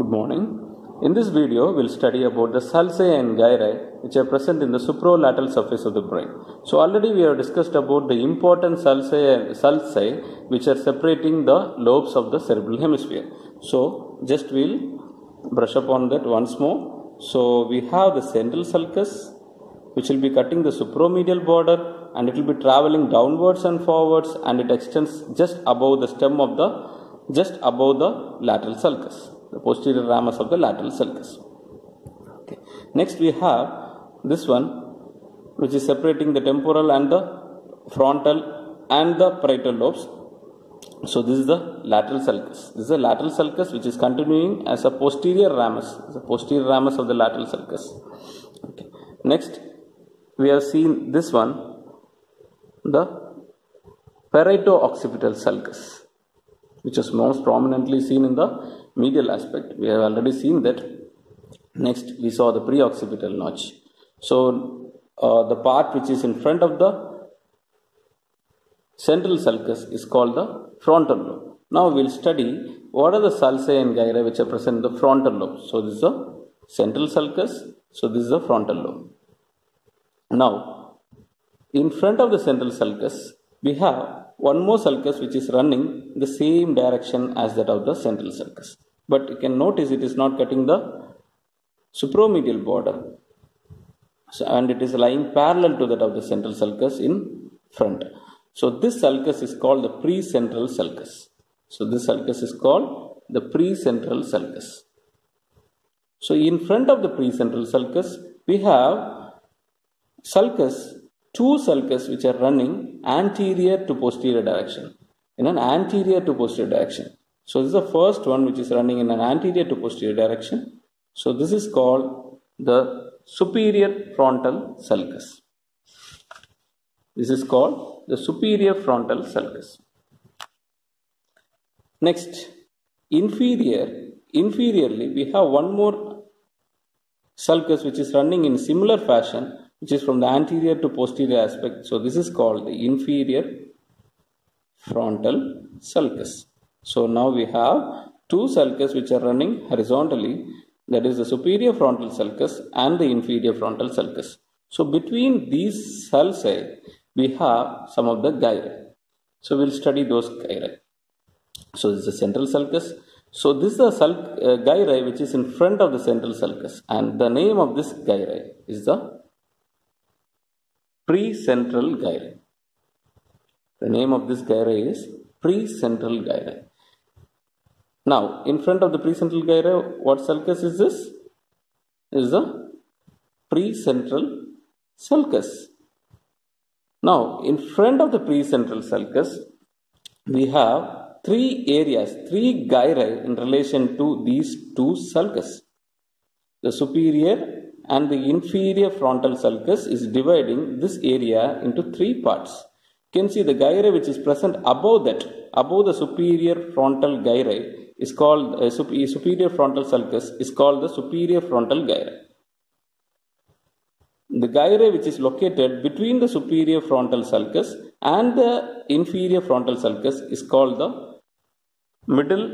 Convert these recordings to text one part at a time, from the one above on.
Good morning. In this video, we'll study about the sulci and gyri which are present in the superolateral surface of the brain. So already we have discussed about the important sulci sulci which are separating the lobes of the cerebral hemisphere. So just we'll brush upon that once more. So we have the central sulcus which will be cutting the superomedial border and it will be traveling downwards and forwards and it extends just above the stem of the just above the lateral sulcus the posterior ramus of the lateral sulcus. Okay. next we have this one which is separating the temporal and the frontal and the parietal lobes. So this is the lateral sulcus. This is the lateral sulcus which is continuing as a posterior ramus. The posterior ramus of the lateral sulcus. Okay. next we have seen this one the parieto-occipital sulcus which is most prominently seen in the medial aspect. We have already seen that. Next we saw the preoccipital notch. So uh, the part which is in front of the central sulcus is called the frontal lobe. Now we'll study what are the sulci and gyri which are present in the frontal lobe. So this is the central sulcus. So this is the frontal lobe. Now in front of the central sulcus we have one more sulcus which is running the same direction as that of the central sulcus. But you can notice it is not cutting the superomedial border. So, and it is lying parallel to that of the central sulcus in front. So this sulcus is called the precentral sulcus. So this sulcus is called the precentral sulcus. So in front of the precentral sulcus we have sulcus two sulcus which are running anterior to posterior direction. In an anterior to posterior direction. So this is the first one which is running in an anterior to posterior direction. So this is called the superior frontal sulcus. This is called the superior frontal sulcus. Next inferior inferiorly we have one more sulcus which is running in similar fashion which is from the anterior to posterior aspect. So this is called the inferior frontal sulcus. So now we have two sulcus which are running horizontally that is the superior frontal sulcus and the inferior frontal sulcus. So between these sulci we have some of the gyri. So we'll study those gyri. So this is the central sulcus. So this is the uh, gyri which is in front of the central sulcus and the name of this gyri is the precentral gyri. The name of this gyri is precentral gyri. Now, in front of the precentral gyri, what sulcus is this? Is the precentral sulcus. Now, in front of the precentral sulcus, we have three areas, three gyri in relation to these two sulcus. The superior and the inferior frontal sulcus is dividing this area into three parts. You can see the gyri which is present above that, above the superior frontal gyri is called uh, superior frontal sulcus is called the superior frontal gyri. The gyri which is located between the superior frontal sulcus and the inferior frontal sulcus is called the middle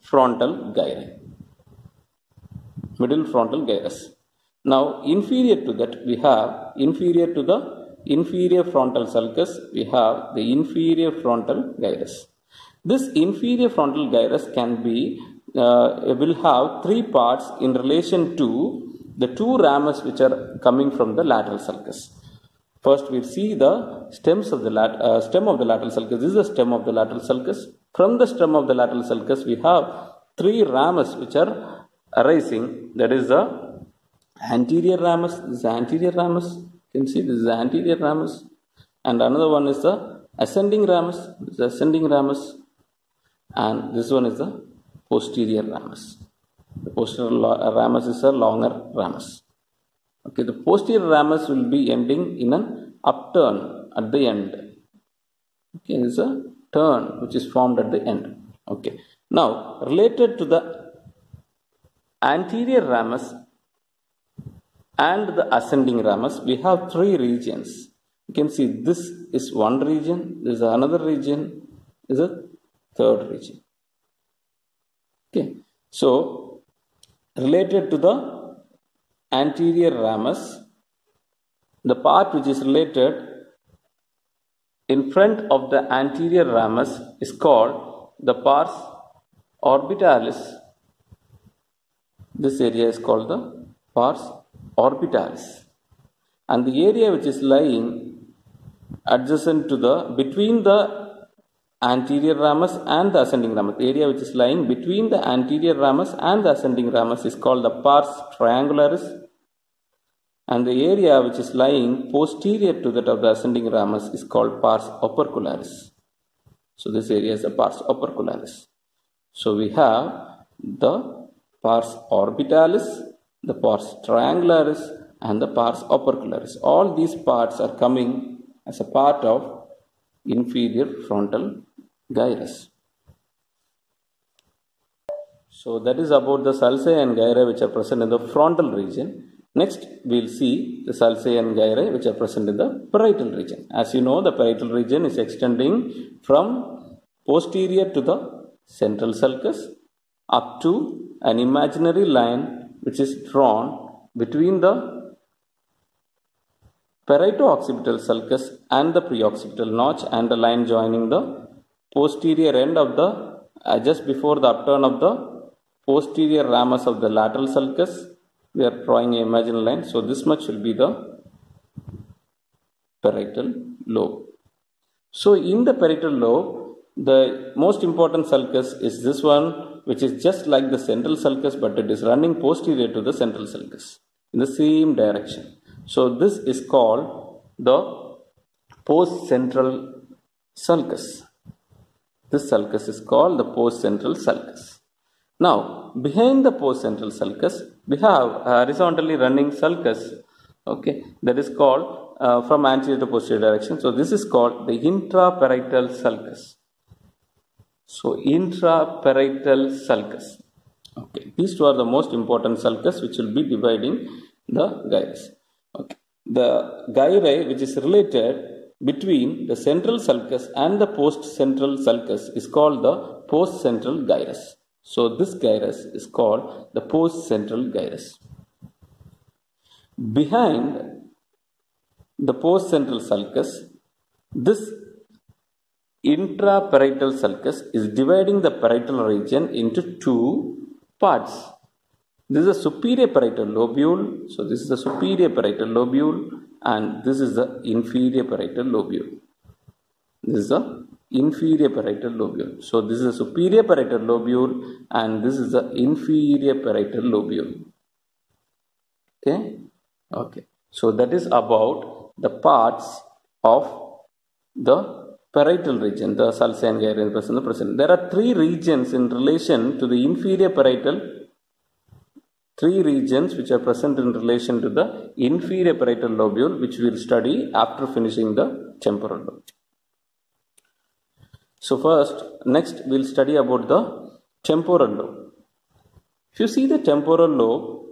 frontal gyri. Middle frontal gyrus. Now, inferior to that, we have inferior to the inferior frontal sulcus, we have the inferior frontal gyrus. This inferior frontal gyrus can be, uh, will have three parts in relation to the two ramus which are coming from the lateral sulcus. First, we see the stems of the lat- uh, stem of the lateral sulcus. This is the stem of the lateral sulcus. From the stem of the lateral sulcus, we have three ramus which are arising. That is the anterior ramus this is anterior ramus you can see this is anterior ramus and another one is the ascending ramus this is ascending ramus and this one is the posterior ramus. The posterior uh, ramus is a longer ramus. Okay the posterior ramus will be ending in an upturn at the end. Okay this is a turn which is formed at the end. Okay now related to the anterior ramus and the ascending ramus, we have three regions. You can see this is one region, this is another region, this is a third region. Okay, so related to the anterior ramus the part which is related in front of the anterior ramus is called the pars orbitalis this area is called the pars orbitalis and the area which is lying adjacent to the between the anterior ramus and the ascending ramus. The area which is lying between the anterior ramus and the ascending ramus is called the pars triangularis. And the area which is lying posterior to that of the ascending ramus is called pars opercularis. So this area is the pars opercularis. So we have the pars orbitalis the pars triangularis and the pars opercularis. All these parts are coming as a part of inferior frontal gyrus. So that is about the sulci and gyri which are present in the frontal region. Next, we will see the sulci and gyri which are present in the parietal region. As you know, the parietal region is extending from posterior to the central sulcus up to an imaginary line which is drawn between the parieto-occipital sulcus and the preoccipital notch and the line joining the posterior end of the uh, just before the upturn of the posterior ramus of the lateral sulcus we are drawing an imaginary line. So this much will be the parietal lobe. So in the parietal lobe the most important sulcus is this one which is just like the central sulcus but it is running posterior to the central sulcus in the same direction so this is called the post central sulcus this sulcus is called the post central sulcus now, behind the post-central sulcus, we have a horizontally running sulcus, okay, that is called uh, from anterior to posterior direction. So, this is called the intraparietal sulcus. So, intraparietal sulcus. Okay, these two are the most important sulcus which will be dividing the gyrus. Okay, the gyri which is related between the central sulcus and the post-central sulcus is called the post-central gyrus. So this gyrus is called the post-central gyrus. Behind the post-central sulcus, this intraparietal sulcus is dividing the parietal region into two parts. This is a superior parietal lobule. So this is the superior parietal lobule and this is the inferior parietal lobule. This is the inferior parietal lobule. So this is the superior parietal lobule and this is the inferior parietal lobule. Okay. Okay. So that is about the parts of the parietal region, the sulci gyri present. present. There are three regions in relation to the inferior parietal. Three regions which are present in relation to the inferior parietal lobule, which we will study after finishing the temporal lobe. So first, next we'll study about the temporal lobe. If you see the temporal lobe,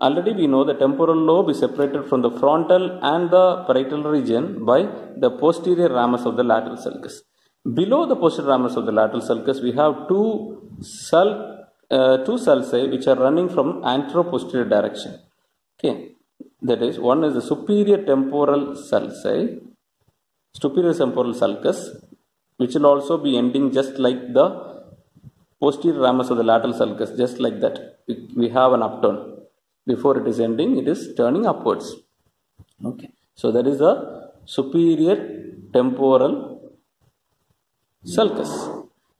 already we know the temporal lobe is separated from the frontal and the parietal region by the posterior ramus of the lateral sulcus. Below the posterior ramus of the lateral sulcus, we have two sul uh, two sulci which are running from anteroposterior direction. Okay, that is one is the superior temporal sulci, superior temporal sulcus, which will also be ending just like the posterior ramus of the lateral sulcus, just like that. We have an upturn. Before it is ending, it is turning upwards. Okay. So that is the superior temporal sulcus.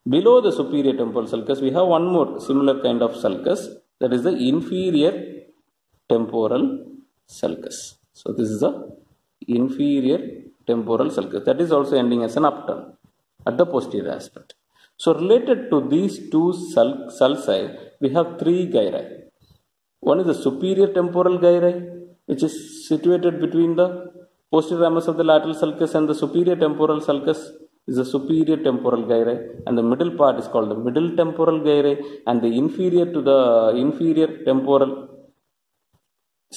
Below the superior temporal sulcus, we have one more similar kind of sulcus, that is the inferior temporal sulcus. So this is the inferior temporal sulcus. That is also ending as an upturn at the posterior aspect. So related to these two sulci, we have three gyri. One is the superior temporal gyri, which is situated between the posterior ramus of the lateral sulcus and the superior temporal sulcus is the superior temporal gyri and the middle part is called the middle temporal gyri and the inferior to the inferior temporal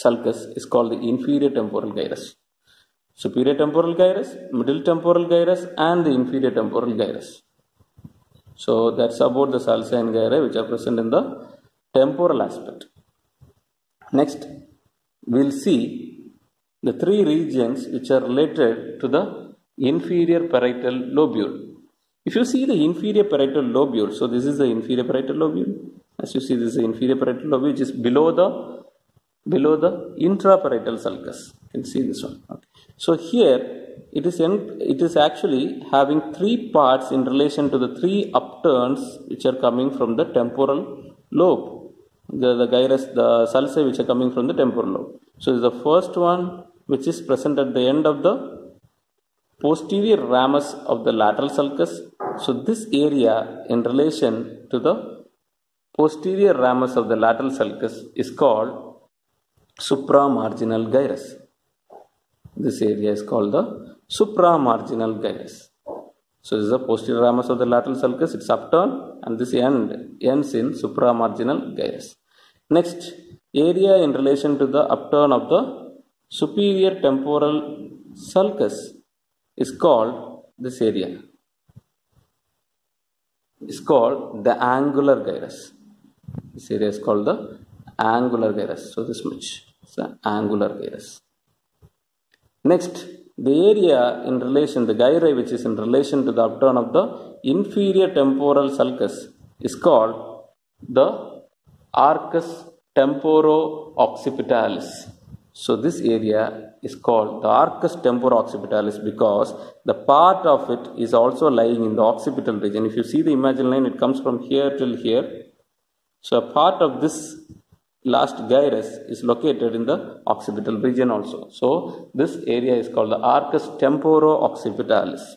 sulcus is called the inferior temporal gyrus superior temporal gyrus, middle temporal gyrus and the inferior temporal gyrus. So that's about the sulci and gyri which are present in the temporal aspect. Next, we'll see the three regions which are related to the inferior parietal lobule. If you see the inferior parietal lobule, so this is the inferior parietal lobule. As you see, this is the inferior parietal lobule which is below the below the intraparietal sulcus. You can see this one. Okay. So here it is in, it is actually having three parts in relation to the three upturns which are coming from the temporal lobe. The, the gyrus, the sulci which are coming from the temporal lobe. So the first one which is present at the end of the posterior ramus of the lateral sulcus. So this area in relation to the posterior ramus of the lateral sulcus is called supramarginal gyrus. This area is called the supramarginal gyrus. So this is the posterior ramus of the lateral sulcus, it's upturned and this end ends in supramarginal gyrus. Next, area in relation to the upturn of the superior temporal sulcus is called this area is called the angular gyrus. This area is called the angular gyrus. So this much is the angular gyrus. Next, the area in relation, the gyri which is in relation to the upturn of the inferior temporal sulcus is called the arcus temporo-occipitalis. So this area is called the arcus temporo-occipitalis because the part of it is also lying in the occipital region. If you see the imaginary line, it comes from here till here. So a part of this last gyrus is located in the occipital region also. So this area is called the arcus temporo-occipitalis.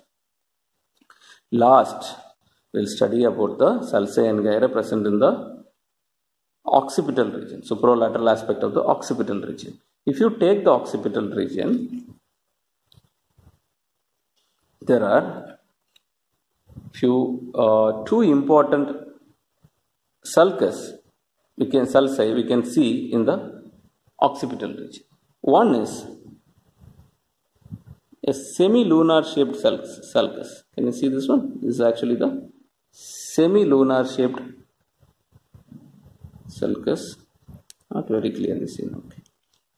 Last, we'll study about the sulci and gyri present in the occipital region, superolateral aspect of the occipital region. If you take the occipital region, there are few uh, two important sulcus we can sulci we can see in the occipital region. One is a semi-lunar shaped sulcus. Can you see this one? This is actually the semi-lunar shaped sulcus. Not very clearly seen. Okay.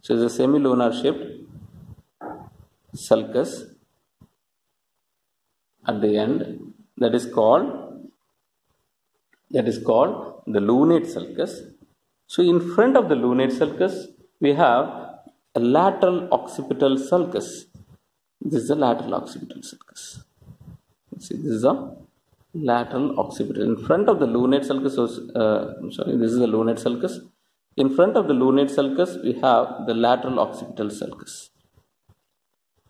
So it's a semi-lunar shaped sulcus at the end that is called that is called the lunate sulcus. So in front of the lunate sulcus we have a lateral occipital sulcus. This is the lateral occipital sulcus. See this is a lateral occipital. In front of the lunate sulcus, uh, sorry, this is the lunate sulcus. In front of the lunate sulcus, we have the lateral occipital sulcus.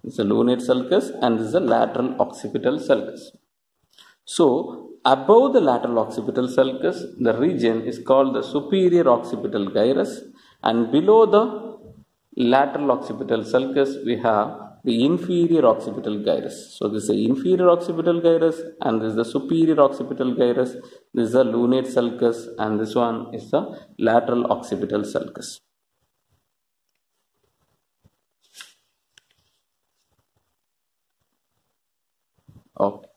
This is the lunate sulcus and this is the lateral occipital sulcus. So, above the lateral occipital sulcus, the region is called the superior occipital gyrus and below the lateral occipital sulcus, we have the inferior occipital gyrus. So this is the inferior occipital gyrus and this is the superior occipital gyrus. This is the lunate sulcus and this one is the lateral occipital sulcus. Okay.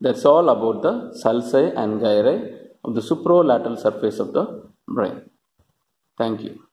That's all about the sulci and gyri of the superolateral surface of the brain. Thank you.